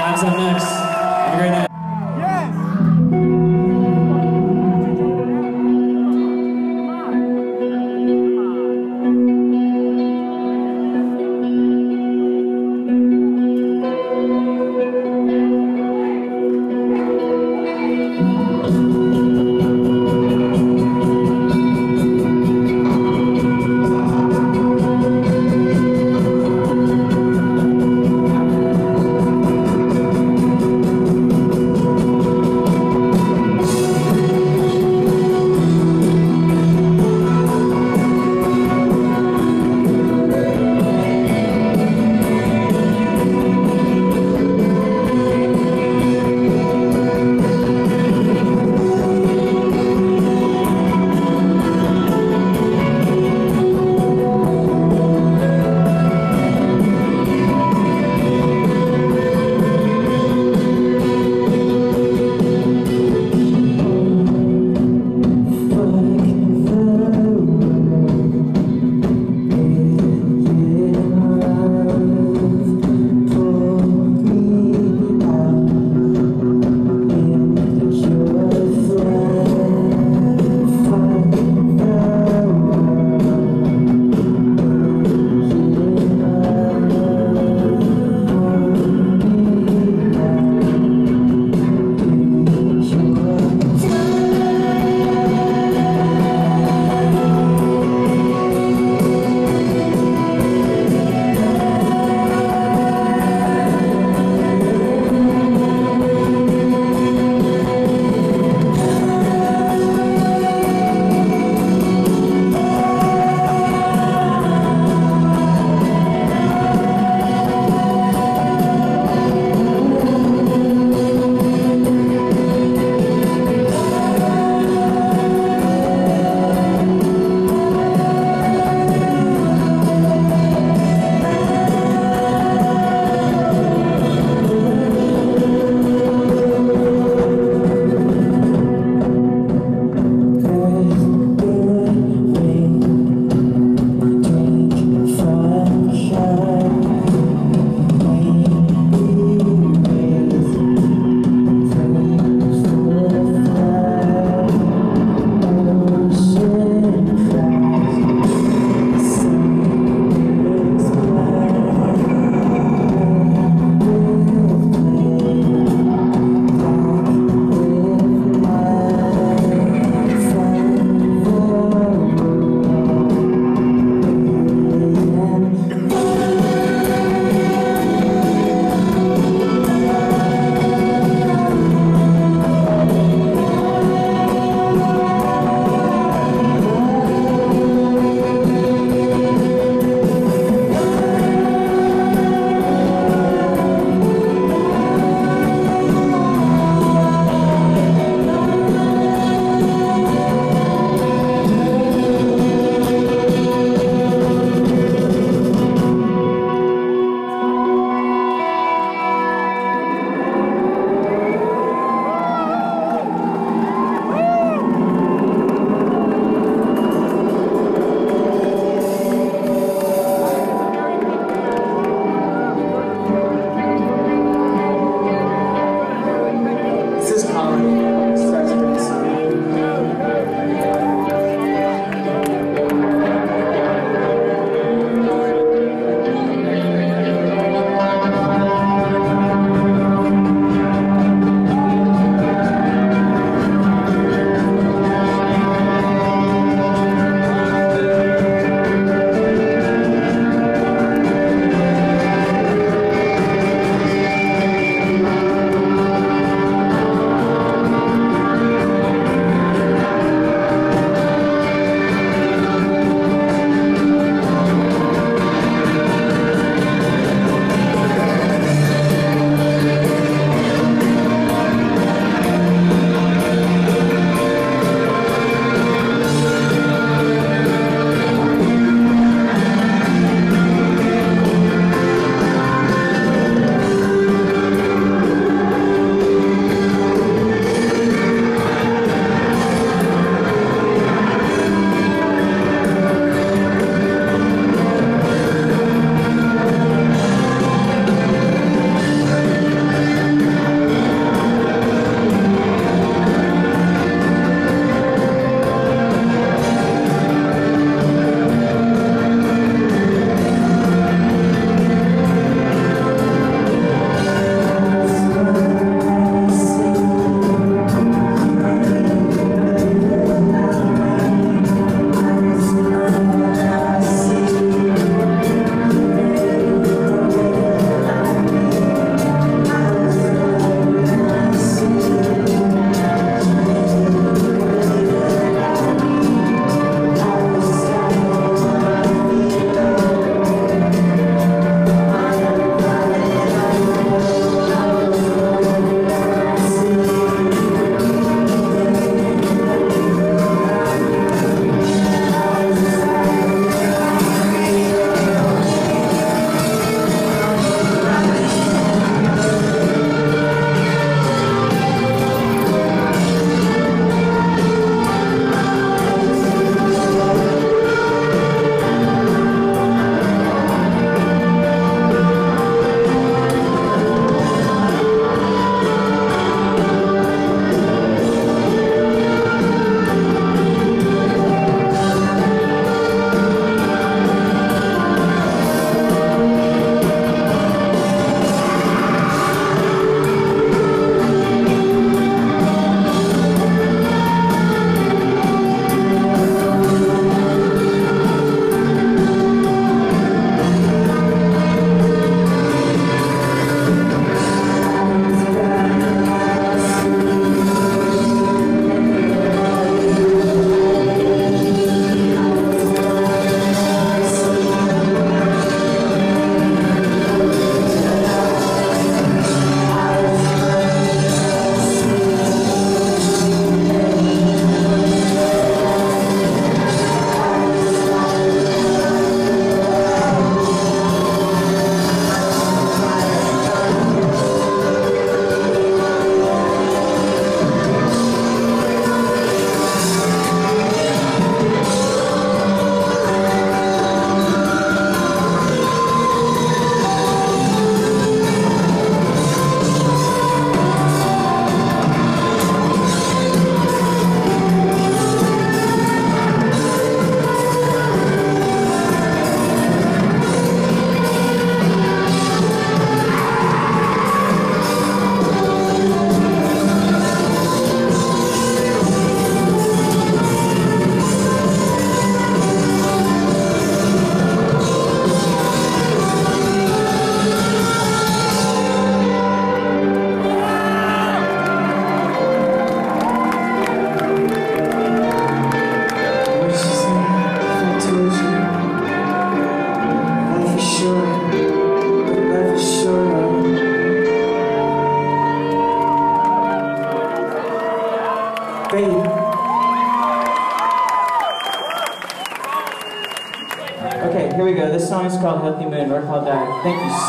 Time's up next. Have a great night.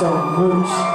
That. Thank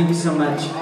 Thank you so much.